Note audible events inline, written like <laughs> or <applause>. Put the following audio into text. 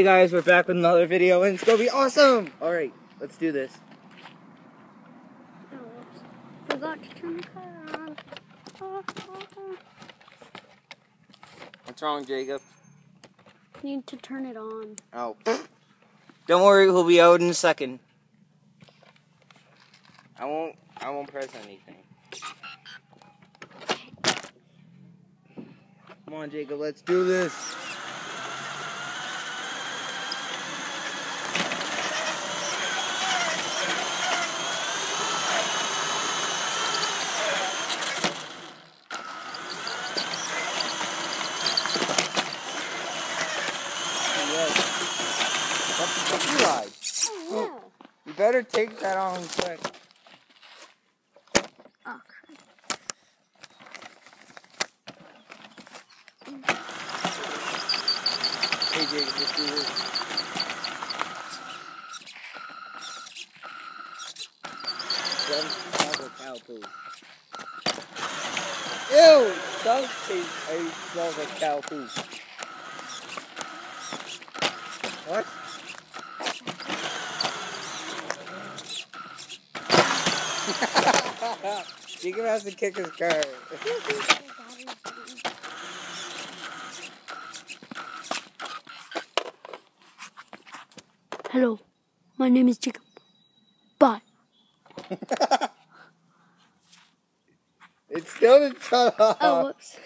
Hey guys, we're back with another video and it's gonna be awesome! Alright, let's do this. Oh, whoops. Forgot to turn the car on. Oh, oh, oh. What's wrong, Jacob? Need to turn it on. Oh. <laughs> Don't worry, we'll be out in a second. I won't I won't press anything. Come on, Jacob, let's do this. Better take that on quick. Oh. Hey, let's do this. Cow poo. Ew! Does taste, it smells like cow poo. What? Jacob has to kick his car. Hello, my name is Jacob. Bye. <laughs> it still didn't shut off. Oh, whoops.